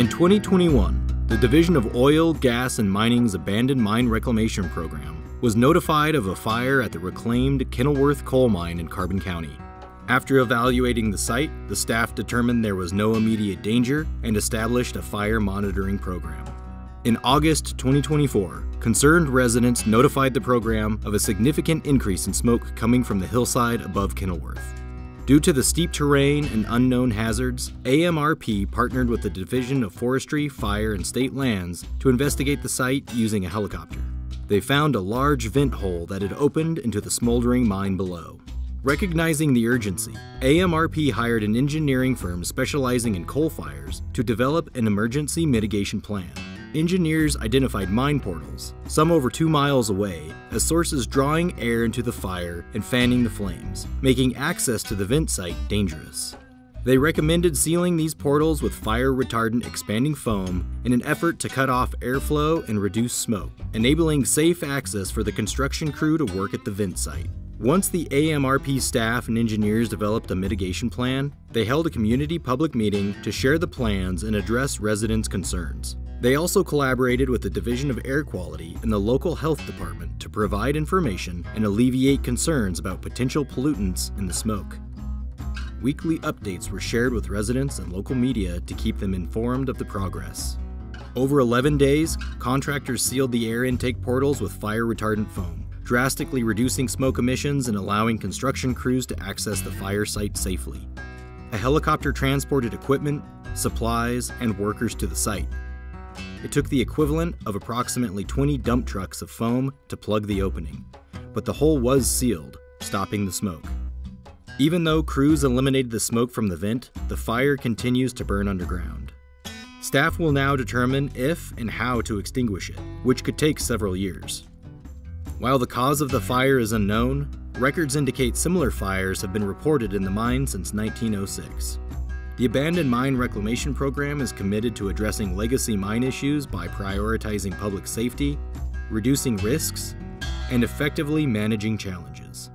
In 2021, the Division of Oil, Gas, and Mining's Abandoned Mine Reclamation Program was notified of a fire at the reclaimed Kenilworth coal mine in Carbon County. After evaluating the site, the staff determined there was no immediate danger and established a fire monitoring program. In August 2024, concerned residents notified the program of a significant increase in smoke coming from the hillside above Kenilworth. Due to the steep terrain and unknown hazards, AMRP partnered with the Division of Forestry, Fire, and State Lands to investigate the site using a helicopter. They found a large vent hole that had opened into the smoldering mine below. Recognizing the urgency, AMRP hired an engineering firm specializing in coal fires to develop an emergency mitigation plan engineers identified mine portals, some over two miles away, as sources drawing air into the fire and fanning the flames, making access to the vent site dangerous. They recommended sealing these portals with fire retardant expanding foam in an effort to cut off airflow and reduce smoke, enabling safe access for the construction crew to work at the vent site. Once the AMRP staff and engineers developed a mitigation plan, they held a community public meeting to share the plans and address residents' concerns. They also collaborated with the Division of Air Quality and the local health department to provide information and alleviate concerns about potential pollutants in the smoke. Weekly updates were shared with residents and local media to keep them informed of the progress. Over 11 days, contractors sealed the air intake portals with fire retardant foam, drastically reducing smoke emissions and allowing construction crews to access the fire site safely. A helicopter transported equipment, supplies, and workers to the site, it took the equivalent of approximately 20 dump trucks of foam to plug the opening, but the hole was sealed, stopping the smoke. Even though crews eliminated the smoke from the vent, the fire continues to burn underground. Staff will now determine if and how to extinguish it, which could take several years. While the cause of the fire is unknown, records indicate similar fires have been reported in the mine since 1906. The Abandoned Mine Reclamation Program is committed to addressing legacy mine issues by prioritizing public safety, reducing risks, and effectively managing challenges.